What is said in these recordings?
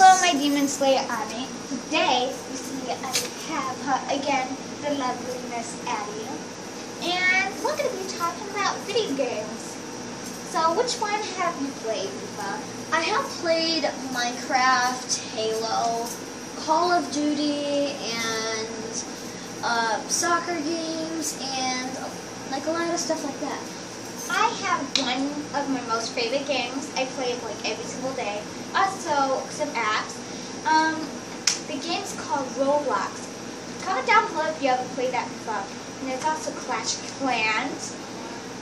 Hello, my Demon Slayer army. Today, you see, I have again, the lovely Miss Addie. And we're going to be talking about video games. So, which one have you played, Eva? I have played Minecraft, Halo, Call of Duty, and uh, soccer games, and like a lot of stuff like that. One of my most favorite games. I play it like every single day. Also, some apps. Um, the game's called Roblox. Comment down below if you ever played that before. And there's also Clash Clans.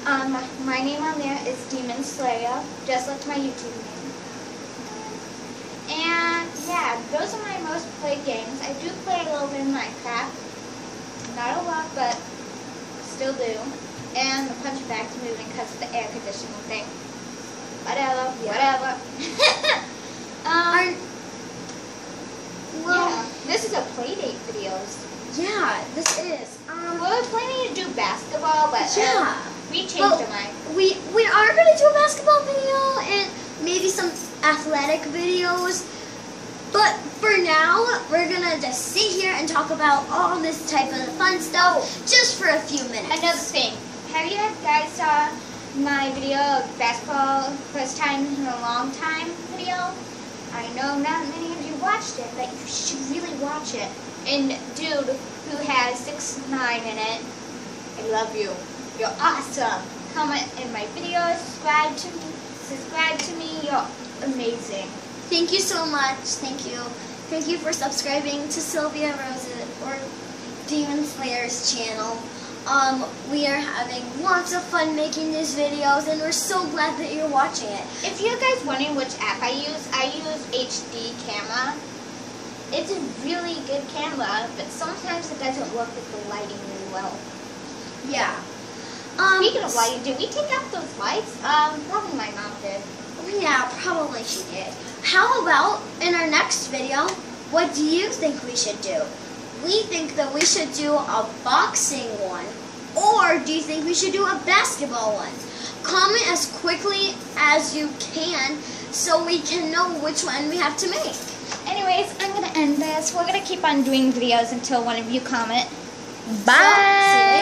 Um, my name on there is Demon Slayer, just like my YouTube name. And yeah, those are my most played games. I do play a little bit of Minecraft. Not a lot, but still do and the punch bag to moving because of the air conditioning thing. Whatever, yeah. whatever. um, well, yeah, this is a playdate videos. Yeah, this is. Um, we were planning to do basketball, but uh, yeah, um, we changed well, our mind. We we are going to do a basketball video and maybe some athletic videos. But for now, we're gonna just sit here and talk about all this type of fun stuff just for a few minutes. Another thing, guys saw my video of basketball first time in a long time video? I know not many of you watched it, but you should really watch it. And dude who has six nine in it, I love you. You're awesome. Comment in my video, subscribe to me, subscribe to me. You're amazing. Thank you so much. Thank you. Thank you for subscribing to Sylvia Rose or Demon Slayer's channel. Um, we are having lots of fun making these videos, and we're so glad that you're watching it. If you guys wondering which app I use, I use HD Camera. It's a really good camera, but sometimes it doesn't work with the lighting really well. Yeah. Um, Speaking of lighting, did we take out those lights? Um, probably my mom did. Yeah, probably she did. How about in our next video, what do you think we should do? we think that we should do a boxing one, or do you think we should do a basketball one? Comment as quickly as you can so we can know which one we have to make. Anyways, I'm going to end this. We're going to keep on doing videos until one of you comment. Bye! So,